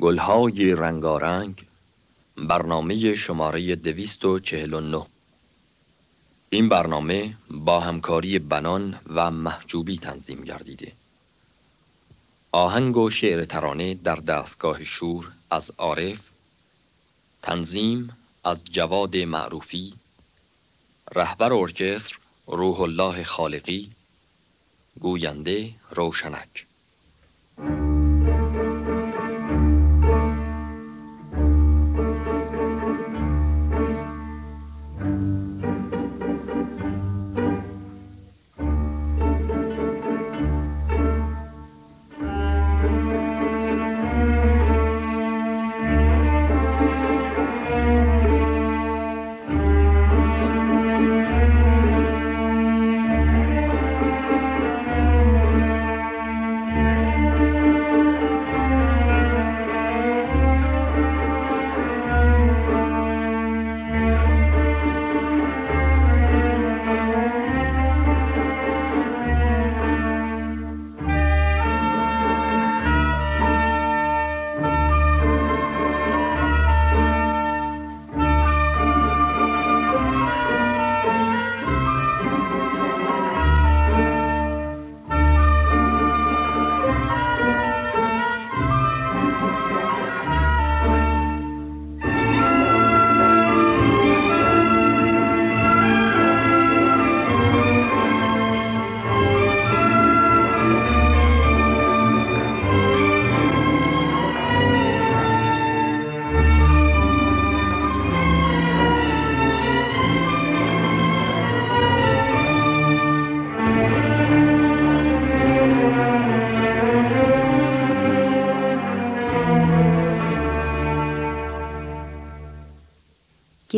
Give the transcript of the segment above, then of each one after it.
گلهای رنگارنگ برنامه شماره دویست و چهل و نه. این برنامه با همکاری بنان و محجوبی تنظیم گردیده. آهنگ و شعر ترانه در دستگاه شور از عارف تنظیم از جواد معروفی رهبر ارکستر روح الله خالقی گوینده روشنک.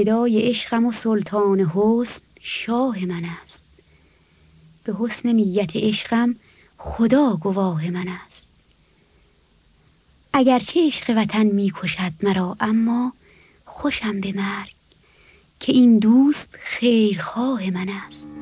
گدای عشقم و سلطان حسن شاه من است. به حسن نیت عشقم خدا گواه من است. اگرچه عشق وطن می کشد مرا اما خوشم به مرگ که این دوست خیرخواه من است.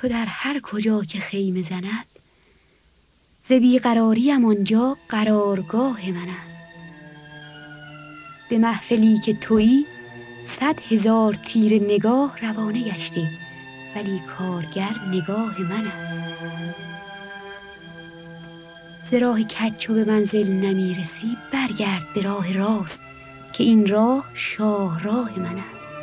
تو در هر کجا که خیمه زند ز بیقراریم آنجا قرارگاه من است. به محفلی که تویی صد هزار تیر نگاه روانه گشتی ولی کارگر نگاه من است. ز راه به منزل نمی‌رسی برگرد به راه راست که این راه شاه راه من است.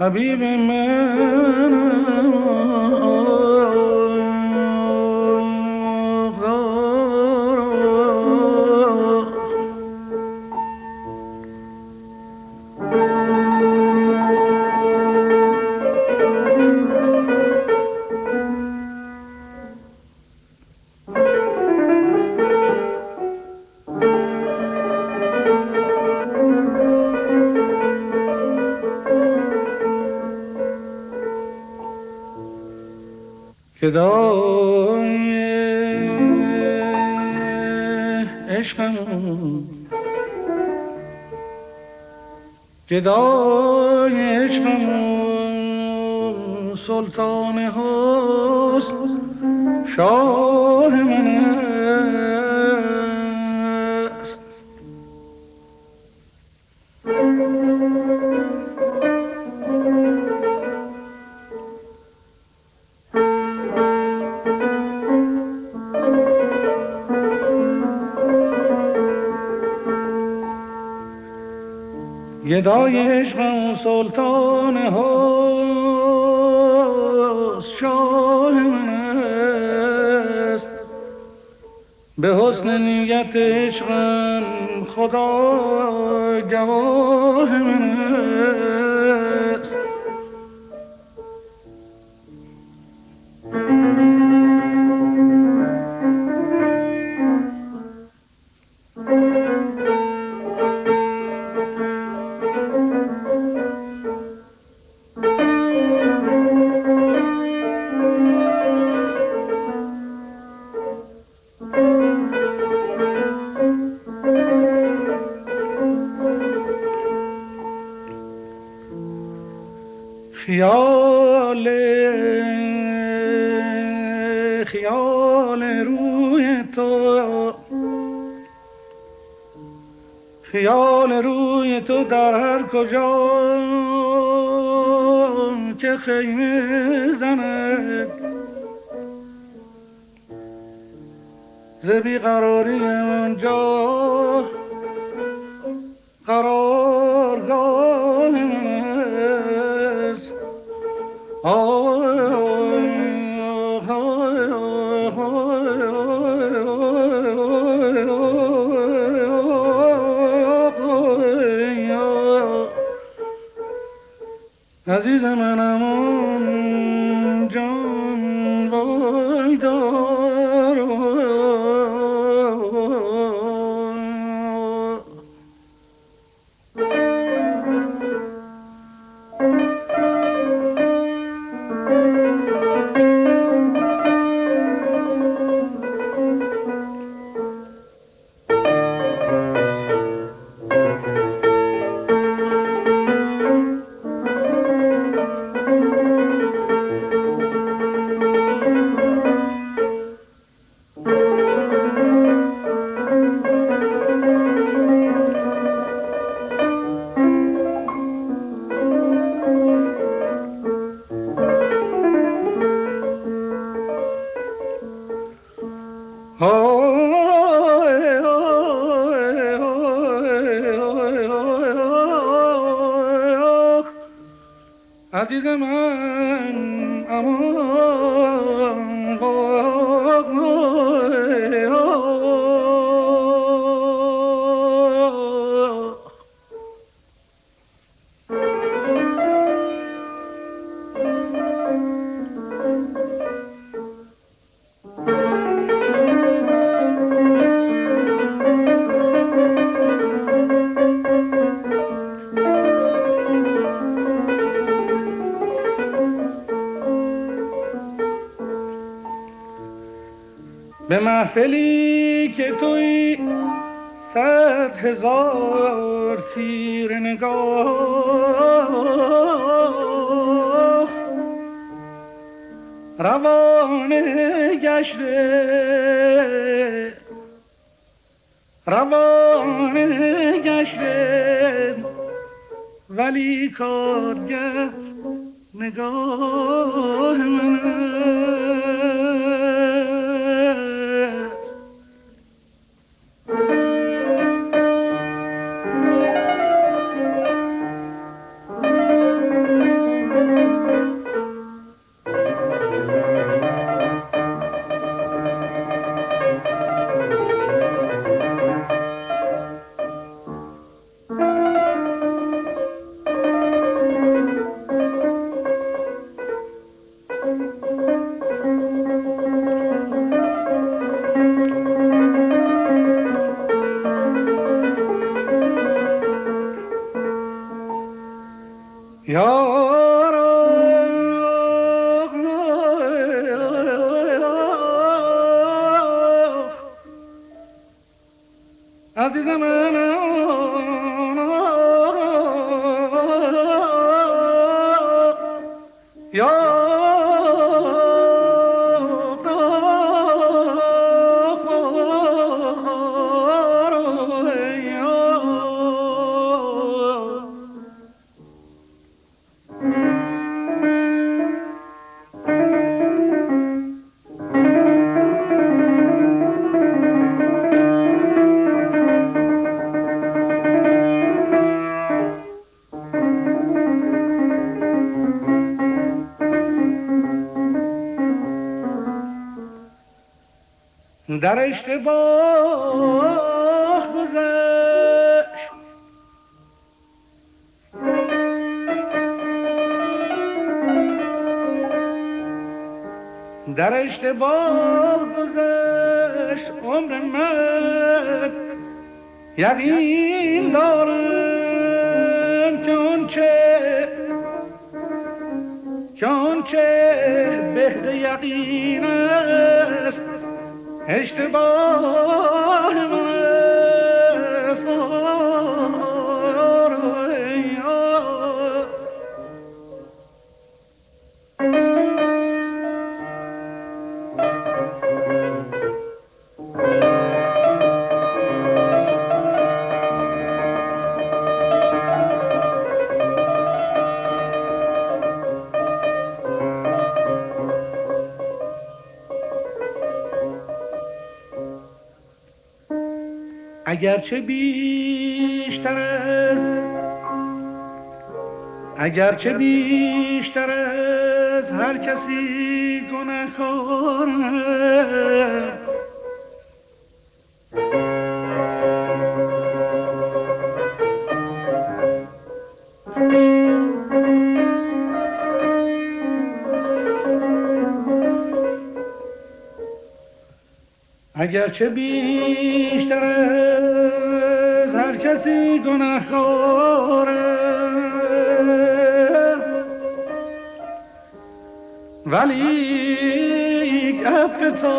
حبیب من. گدای عشقم سلطان حسن شاه من. گدای عشقم سلطان هست شاه من است. به حسن نیت عشقم خدا گواه در هر کجا که خیمه زند. ز بیقراری اونجا قرارگاه عزیز عزیز من به محفلی که توی صد هزار تیر نگاه. روانه گشته روانه گشته ولی کارگر نگاه من در اشتباه گذشت. در اشتباه گذشت عمر من یقین دارم که چه که چه به یقین اشتباه. اگرچه بیشتر از اگرچه بیشتر از هر کسی گناهکار اگرچه بیشتر هر کسی گناهکاره. ولی عفو تو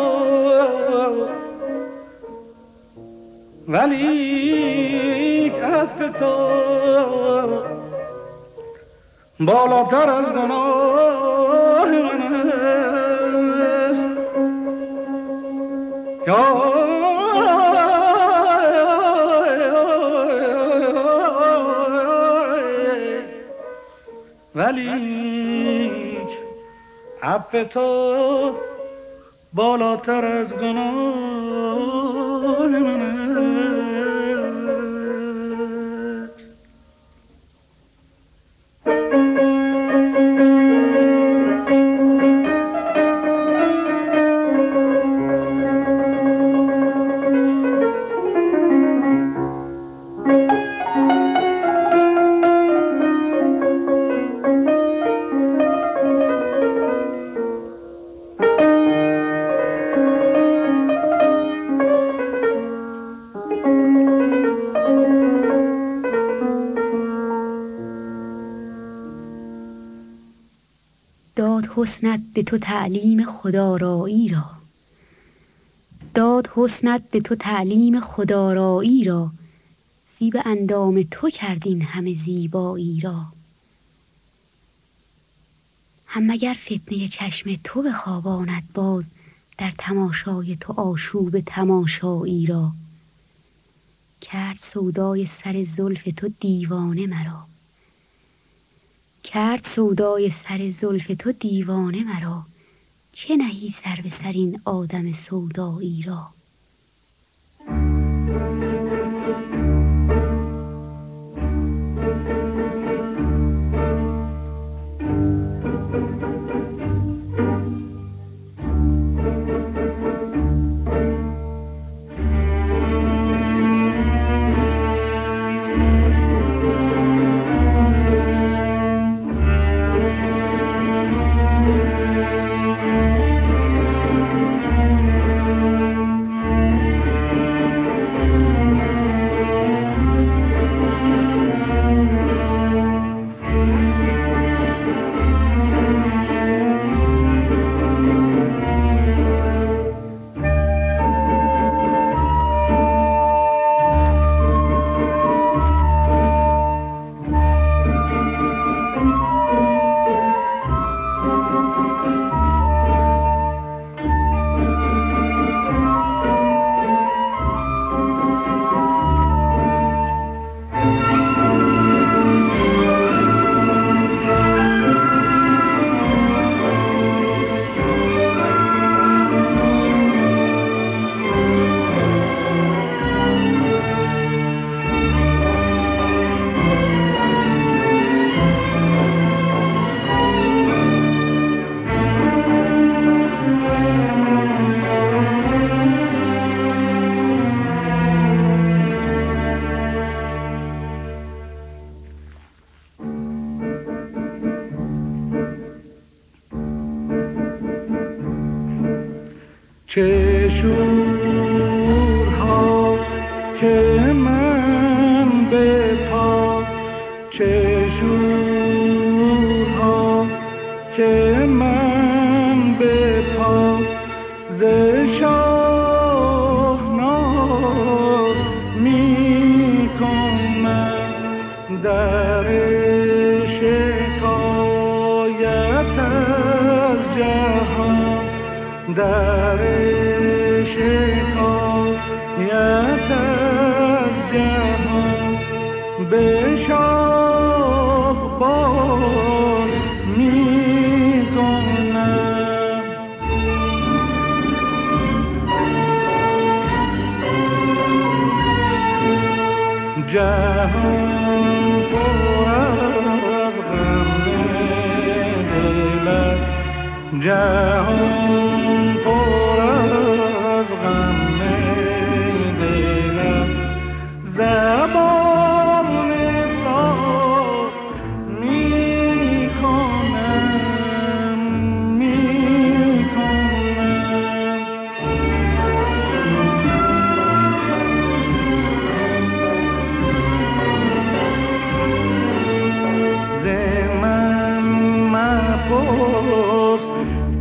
ولی عفو تو بالاتر از گناه من ولی عفو تو بالاتر از گناه. به تو تعلیم خدارایی را. داد حسنت به تو تعلیم خدارایی را. زیب اندام تو کردین همه زیبایی را. هم مگر فتنه چشم تو بخواباند باز در تماشای تو آشوب تماشایی را. کرد سودای سر زلف تو دیوانه مرا. کرد سودای سر زلف تو دیوانه مرا. چه نهی سر به سر این آدم سودایی را؟ به شاه بار می جهان پر از غم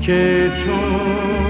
که چونی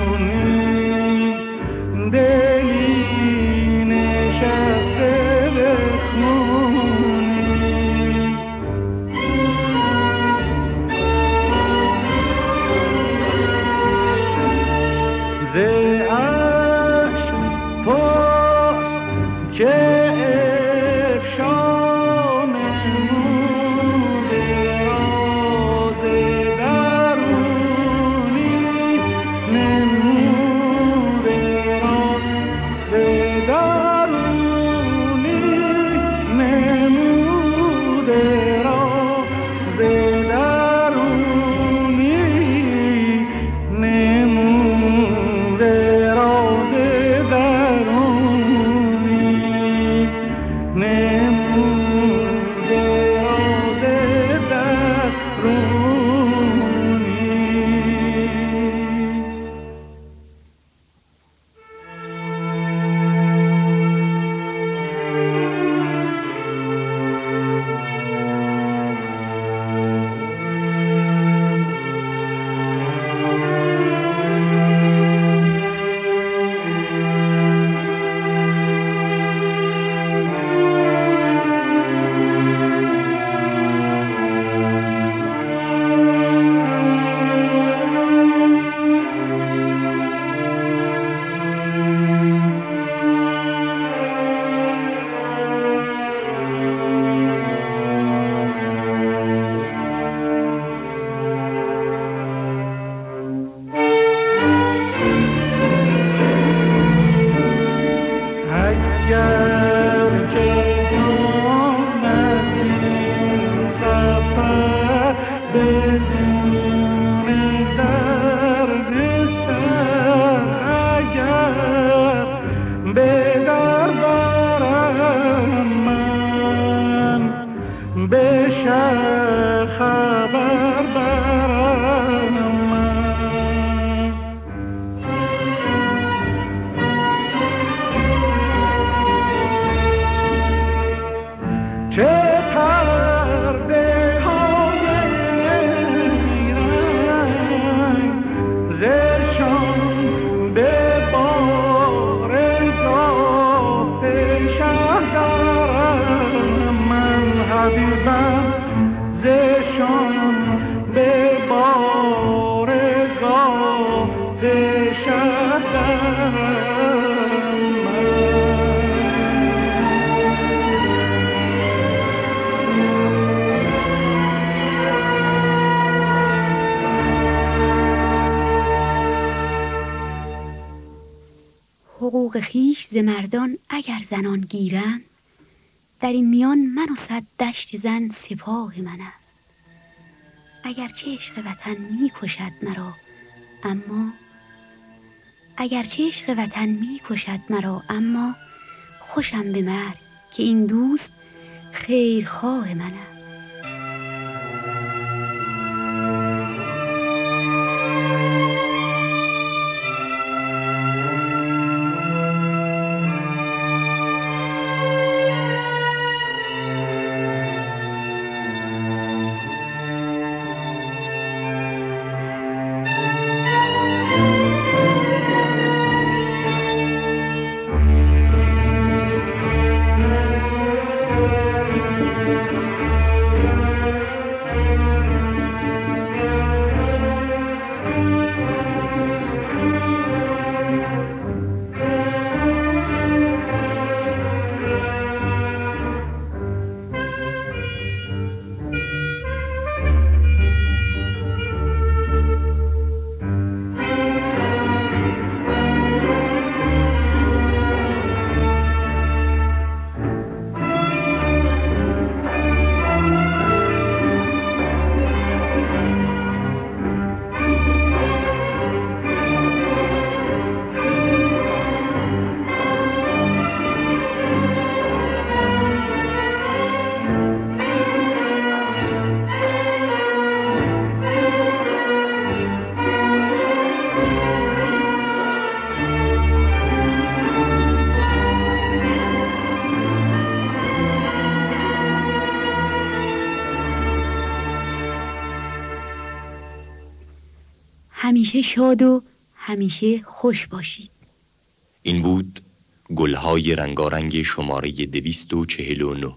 خیش ز مردان اگر زنان گیرند در این میان من و صد دشت زن سپاه من است. اگرچه عشق وطن می کشد مرا اما اگرچه عشق وطن می کشد مرا اما خوشم به مرگ که این دوست خیرخواه من است. همیشه شاد و همیشه خوش باشید. این بود گلهای رنگارنگ شماره دویست و چهل و نو